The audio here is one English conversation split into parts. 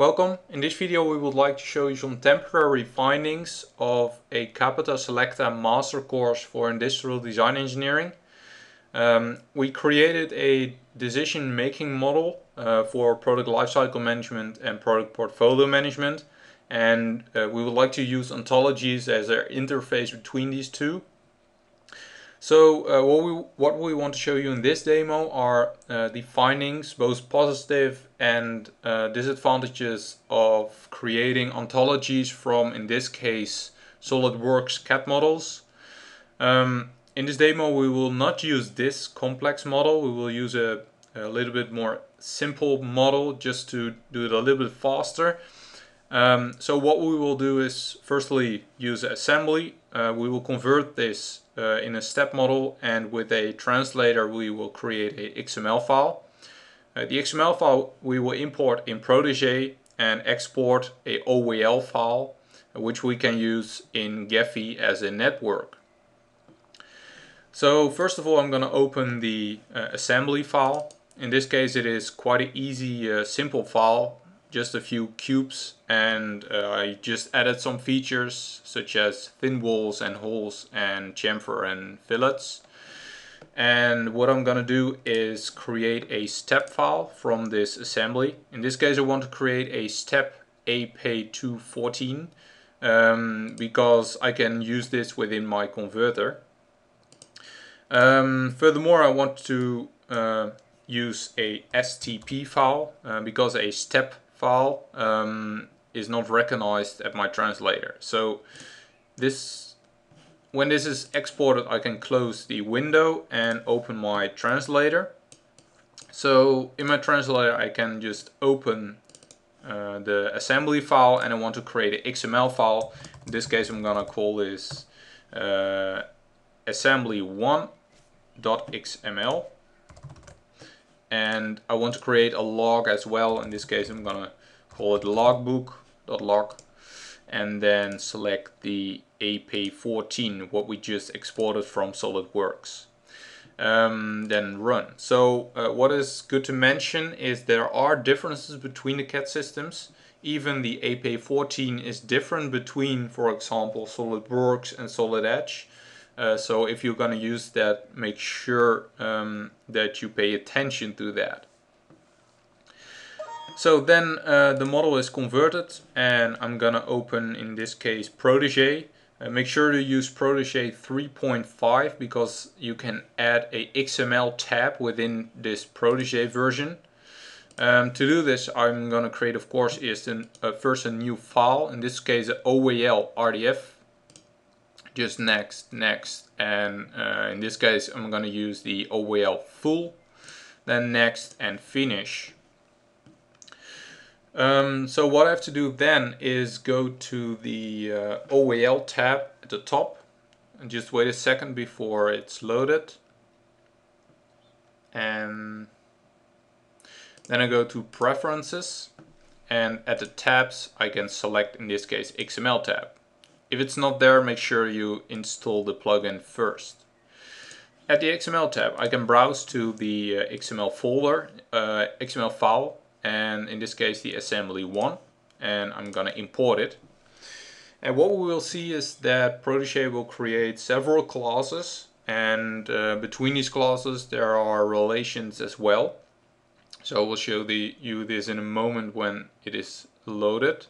Welcome. In this video we would like to show you some temporary findings of a Capita Selecta master course for industrial design engineering. Um, we created a decision making model uh, for product lifecycle management and product portfolio management and uh, we would like to use ontologies as our interface between these two. So uh, what we what we want to show you in this demo are uh, the findings, both positive and uh, disadvantages of creating ontologies from, in this case, SolidWorks CAD models. Um, in this demo we will not use this complex model, we will use a, a little bit more simple model just to do it a little bit faster. Um, so what we will do is firstly use assembly. Uh, we will convert this uh, in a step model and with a translator we will create a XML file. Uh, the XML file we will import in Protege and export a OWL file which we can use in Gephi as a network. So first of all I'm going to open the uh, assembly file. In this case it is quite an easy uh, simple file just a few cubes and uh, I just added some features such as thin walls and holes and chamfer and fillets. And what I'm gonna do is create a step file from this assembly. In this case I want to create a step AP214 um, because I can use this within my converter. Um, furthermore I want to uh, use a STP file uh, because a step file um, is not recognized at my translator. So this, when this is exported, I can close the window and open my translator. So in my translator, I can just open uh, the assembly file and I want to create an XML file. In this case, I'm gonna call this uh, assembly1.xml and I want to create a log as well. In this case, I'm gonna call it logbook.log and then select the AP14, what we just exported from SolidWorks. Um, then run. So uh, what is good to mention is there are differences between the CAD systems. Even the AP14 is different between, for example, SolidWorks and Solid Edge. Uh, so if you're going to use that, make sure um, that you pay attention to that. So then uh, the model is converted and I'm gonna open in this case Protege. Uh, make sure to use Protege 3.5 because you can add a XML tab within this Protege version. Um, to do this I'm gonna create of course is an, uh, first a new file, in this case OWL RDF just next, next, and uh, in this case I'm gonna use the OWL full, then next and finish. Um, so what I have to do then is go to the uh, OWL tab at the top and just wait a second before it's loaded. And then I go to preferences and at the tabs I can select in this case XML tab. If it's not there, make sure you install the plugin first. At the XML tab, I can browse to the uh, XML folder, uh, XML file, and in this case the assembly one, and I'm gonna import it. And what we will see is that Protege will create several classes, and uh, between these classes there are relations as well. So we'll show the, you this in a moment when it is loaded.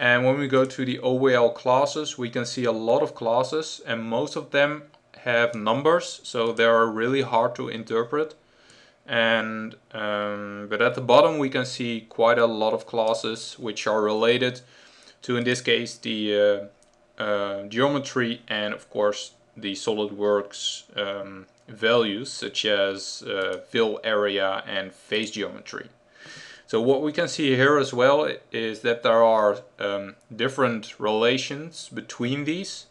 And when we go to the OWL classes, we can see a lot of classes and most of them have numbers, so they are really hard to interpret. And um, But at the bottom we can see quite a lot of classes which are related to, in this case, the uh, uh, geometry and of course the SolidWorks um, values such as uh, fill area and face geometry. So what we can see here as well is that there are um, different relations between these.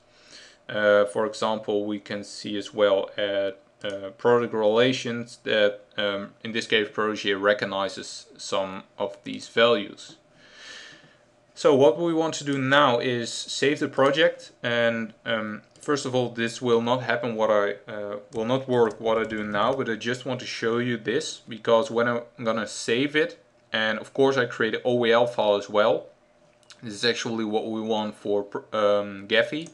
Uh, for example, we can see as well at uh, product relations that um, in this case Protege recognizes some of these values. So what we want to do now is save the project and um, first of all, this will not happen what I, uh, will not work what I do now, but I just want to show you this because when I'm gonna save it, and of course I create an OWL file as well. This is actually what we want for um, Gephi.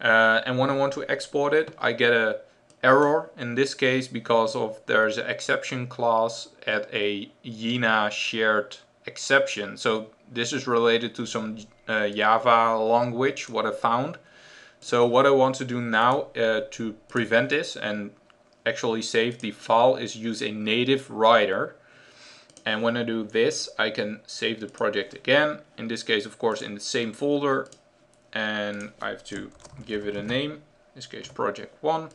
Uh, and when I want to export it, I get a error in this case because of there's an exception class at a Jena shared exception. So this is related to some uh, Java language, what I found. So what I want to do now uh, to prevent this and actually save the file is use a native writer. And when I do this, I can save the project again. In this case, of course, in the same folder. And I have to give it a name, in this case project one.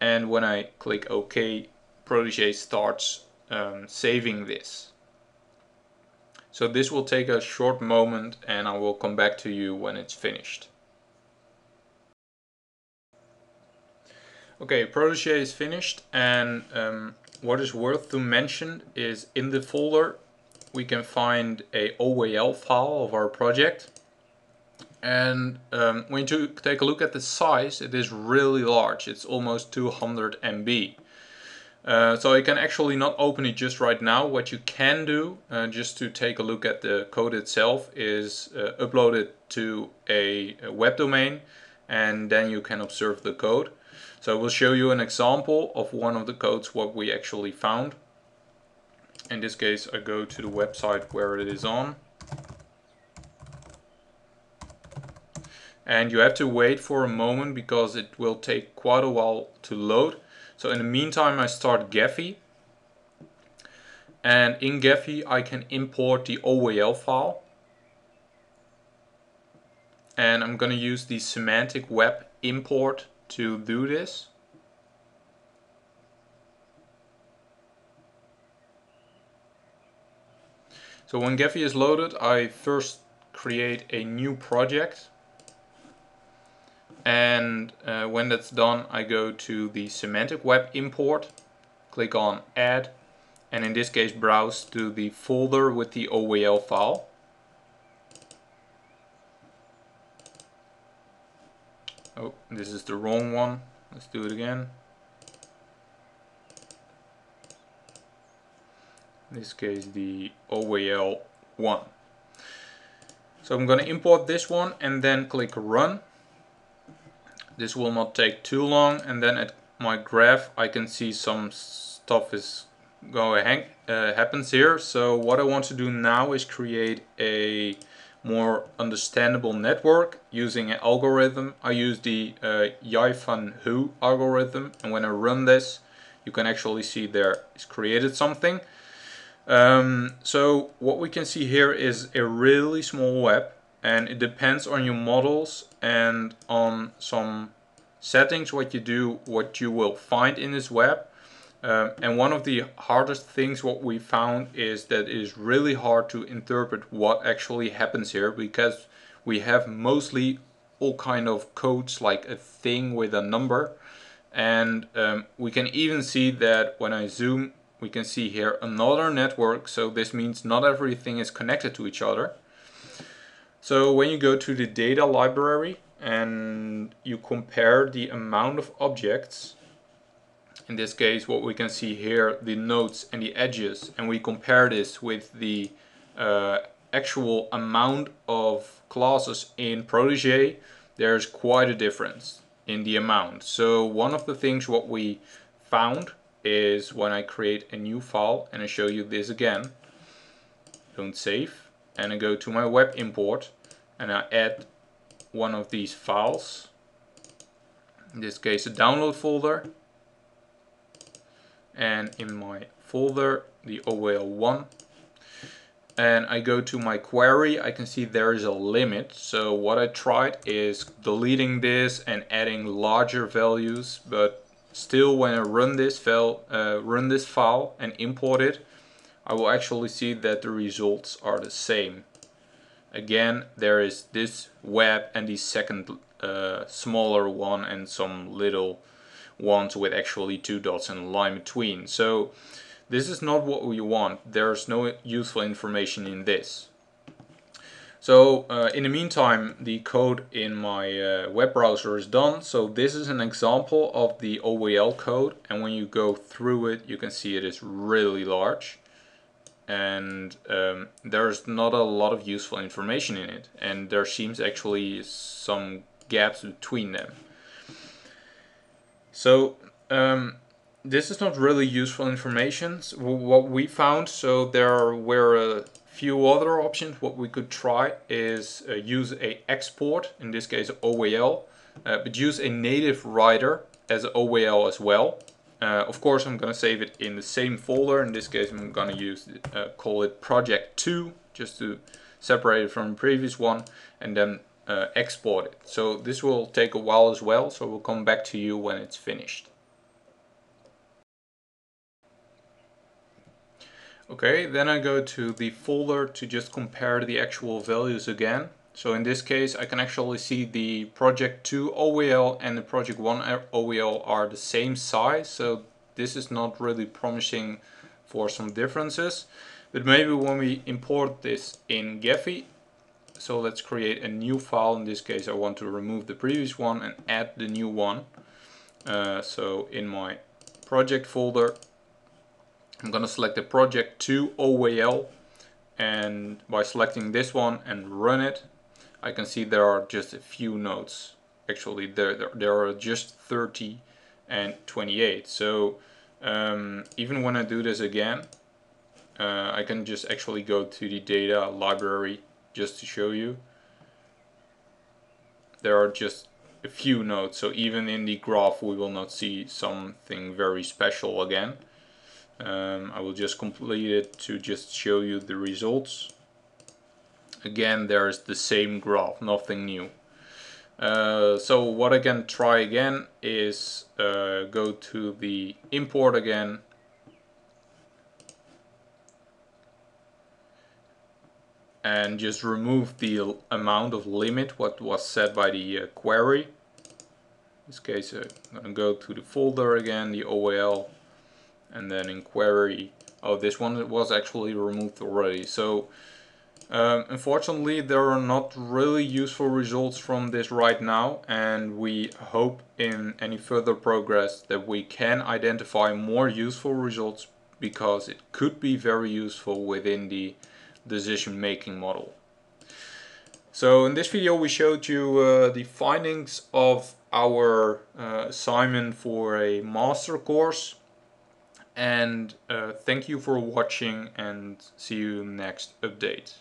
And when I click OK, Protege starts um, saving this. So this will take a short moment and I will come back to you when it's finished. Okay, Protege is finished and um, what is worth to mention is in the folder we can find a OWL file of our project and um, when you take a look at the size it is really large, it's almost 200 MB. Uh, so you can actually not open it just right now. What you can do, uh, just to take a look at the code itself, is uh, upload it to a, a, web domain and then you can observe the code. So I will show you an example of one of the codes what we actually found. In this case I go to the website where it is on. And you have to wait for a moment because it will take quite a while to load. So in the meantime I start Gephi. And in Gephi I can import the OWL file. And I'm going to use the semantic web import to do this. So when Gephi is loaded, I first create a new project. And uh, when that's done, I go to the semantic web import, click on add, and in this case browse to the folder with the OWL file. Oh, this is the wrong one. Let's do it again. In this case, the OWL 1. So I'm going to import this one and then click run. This will not take too long and then at my graph I can see some stuff is going uh, happens here. So what I want to do now is create a more understandable network using an algorithm. I use the uh, Hu algorithm and when I run this you can actually see there is created something. Um, so what we can see here is a really small web and it depends on your models and on some settings what you do what you will find in this web um, and one of the hardest things what we found is that it is really hard to interpret what actually happens here because we have mostly all kind of codes like a thing with a number. And um, we can even see that when I zoom we can see here another network. So this means not everything is connected to each other. So when you go to the data laboratory and you compare the amount of objects in this case what we can see here the nodes and the edges and we compare this with the uh, actual amount of classes in Protege there's quite a difference in the amount. So one of the things what we found is when I create a new file and I show you this again don't save and I go to my web import and I add one of these files. In this case a download folder and in my folder the OWL1 and I go to my query I can see there is a limit. So what I tried is deleting this and adding larger values but still when I run this file uh, run this file and import it I will actually see that the results are the same. Again there is this web and the second uh, smaller one and some little ones with actually two dots and a line between. So this is not what we want. There's no useful information in this. So uh, in the meantime, the code in my uh, web browser is done. So this is an example of the OWL code. And when you go through it, you can see it is really large. And um, there's not a lot of useful information in it. And there seems actually some gaps between them. So um, this is not really useful information. What we found, so there were a few other options. What we could try is uh, use a export, in this case OWL, uh, but use a native writer as OWL as well. Uh, of course, I'm going to save it in the same folder. In this case, I'm going to use uh, call it project 2 just to separate it from the previous one and then uh, export it. So this will take a while as well, so we'll come back to you when it's finished. Okay, then I go to the folder to just compare the actual values again. So in this case, I can actually see the project 2 OWL and the project 1 OWL are the same size. So this is not really promising for some differences. But maybe when we import this in Gephi, so let's create a new file. In this case, I want to remove the previous one and add the new one. Uh, so in my project folder, I'm going to select the project 2 OWL. and by selecting this one and run it I can see there are just a few nodes actually there, there, there are just 30 and 28 so um, even when I do this again uh, I can just actually go to the data laboratory just to show you there are just a few nodes so even in the graph we will not see something very special again um, I will just complete it to just show you the results. Again, there's the same graph, nothing new. Uh, so what I can try again is uh, go to the import again and just remove the amount of limit what was set by the uh, query. In this case uh, I'm going to go to the folder again, the OWL and then in query oh this one was actually removed already so um, unfortunately there are not really useful results from this right now and we hope in any further progress that we can identify more useful results because it could be very useful within the decision making model. So in this video we showed you uh, the findings of our uh, assignment for a master course and uh, thank you for watching and see you next update.